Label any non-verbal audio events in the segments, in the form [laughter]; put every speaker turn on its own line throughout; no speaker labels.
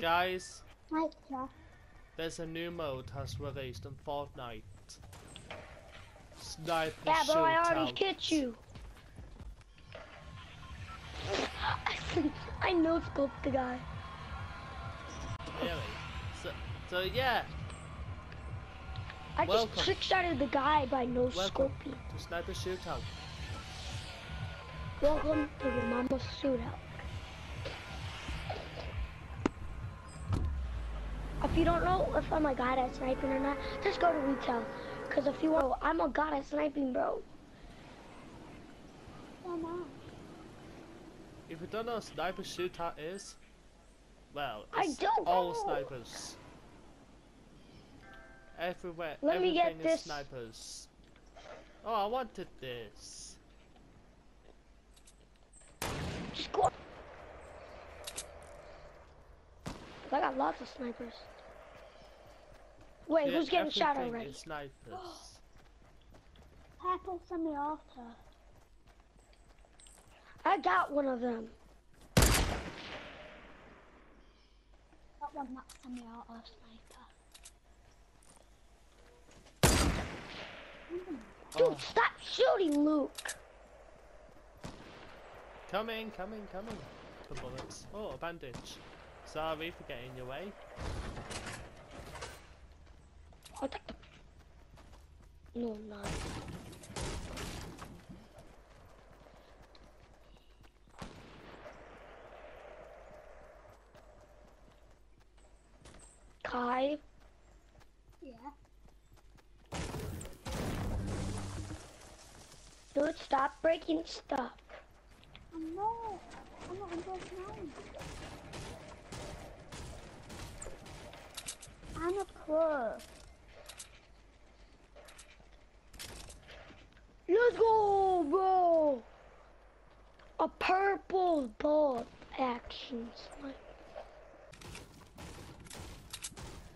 Guys, there's a new mode has released in Fortnite. Sniper
Yeah, bro, I already
shootout.
hit you. I no scoped the guy.
Really? So, so yeah,
I just
Welcome.
trick shotted the guy by no
welcome
scoping.
to Sniper Shootout.
Welcome to your mama's shootout. You don't know if I'm a god at sniping or not, just go to retail. Cause if you want, I'm a god at sniping, bro.
Oh,
if you don't know what Sniper Shootout is, well,
I
it's
don't
all
know.
snipers. Everywhere,
Let me
everything
get
is
this.
snipers. Oh, I wanted this.
Just go. I got lots of snipers. Wait,
Yeah,
who's getting shot already?
is snipers.
Purple [gasps] semi-auto.
I got one of them.
That one, that semi-auto uh, sniper.
Dude,
Oh,
stop shooting, Luke.
coming, coming, coming. The bullets. Oh, a bandage. Sorry for getting in your way.
I'll take the. No, not. Kai,
Yeah.
dude, stop breaking stuff.
I'm not. I'm not breaking out. I'm a pro.
Let's go, bro. A purple bolt action.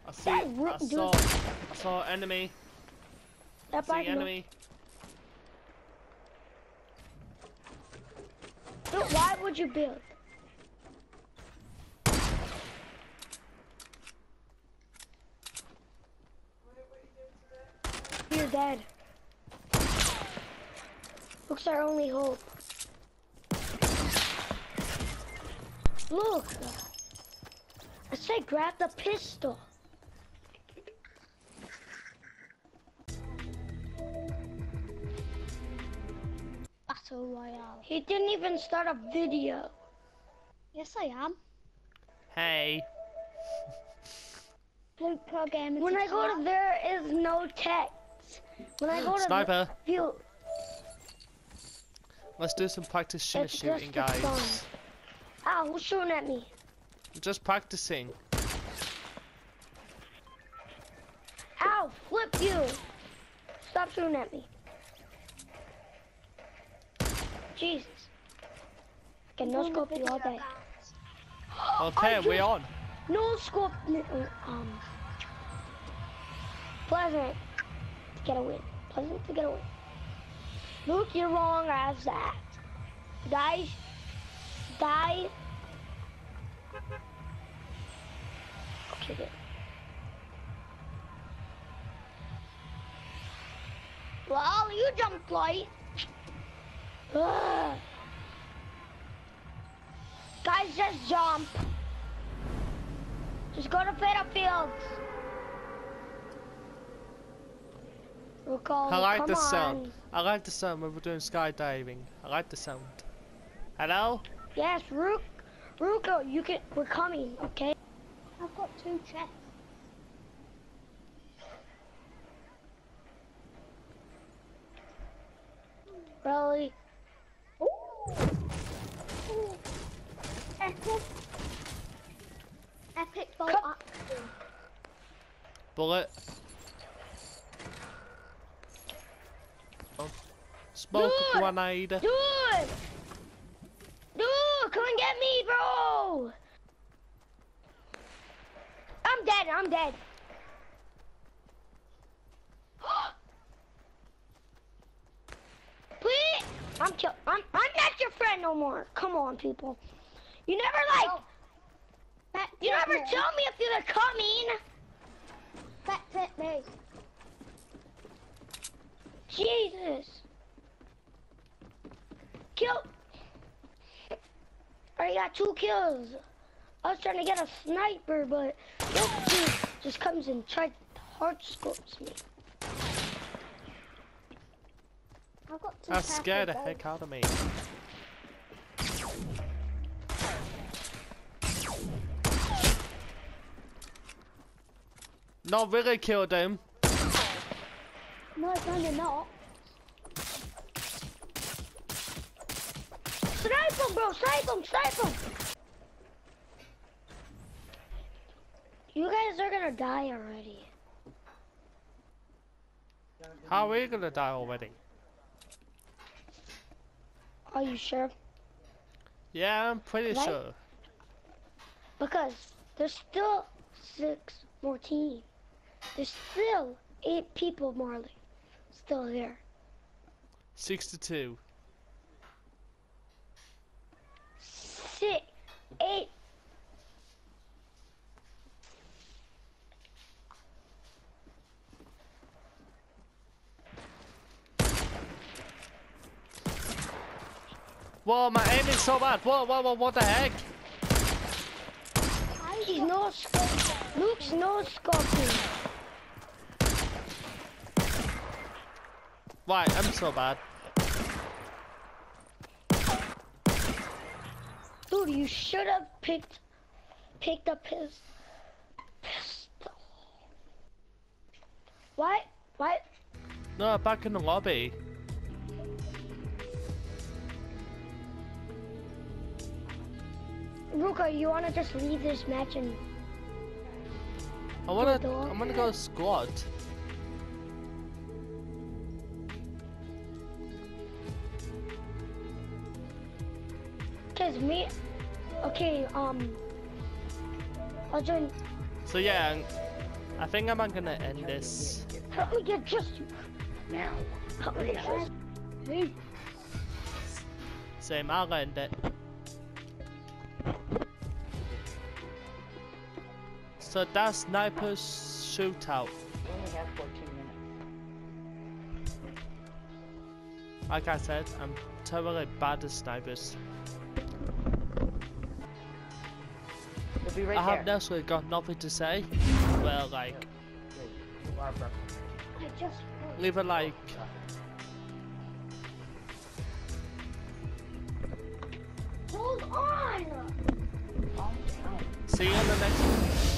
I see. I saw. I saw enemy.
That
See enemy.
Dude, why would you build? You're dead. Looks our only hope. Look! I said grab the pistol.
Battle Royale.
He didn't even start a video.
Yes, I am.
Hey.
Blue Pro Gamer.
When I go to there is no text. When I go to
Sniper.
view,
Let's do some practice shooter
It's
shooting,
just for
guys.
ow, who's shooting at me?
Just practicing.
Ow, flip you. Stop shooting at me. Jesus. Can no scope you all day.
Okay, we on.
No scope, um, pleasant to get a win. Pleasant to get a win. Luke, you're wrong as that. Guys, die. Okay, good. Well, you jumped light. Ugh. Ah. Guys, just jump. Just go to Fatal Fields.
I like
come
the
on.
sound. I like the sound when we're doing skydiving. I like the sound. Hello?
Yes, Rook, Ruko, you can. We're coming, okay?
I've got two chests.
Really?
Ooh. Ooh. Epic. Epic bolt action.
Bullet. Smoke
Dude!
grenade.
Dude! Dude, come and get me, bro! I'm dead, I'm dead. [gasps] Please! I'm kill I'm I'm not your friend no more. Come on, people. You never like
Back
You
hit
never
me.
tell me if you're coming.
Back hit me.
Jesus. Kill. Already got two kills. I was trying to get a sniper, but this dude just comes and tries to hard scopes me.
I've got two
That scared the heck out of me. Not really killed him.
No, no, you're not.
Snipe him, bro! Snipe him! Snipe him! You guys are gonna die already.
How are we gonna die already?
Are you sure?
Yeah, I'm pretty
Right?
sure.
Because there's still six more teams. There's still eight people, Marley. Still there.
62.
Six, eight.
Whoa, my aim is so bad. Whoa, whoa, whoa, what the heck?
He's no scope. Luke's no scoping.
Right, I'm so bad.
Dude, you should have picked picked up his pistol. What? What?
No, back in the lobby.
Ruka, you wanna just leave this match and
I wanna, I'm gonna go squad.
cause me okay, um I'll join
So yeah, I think I'm gonna end this.
help me get just now. Help me get just Hey,
Same, I'll end it. So that's sniper's shootout.
We only have 14 minutes.
Like I said, I'm terribly bad at snipers.
We'll be right
I
there.
have necessarily got nothing to say. Well, like,
Wait, you are broken.
I just
leave a like.
hold on!
See you in the next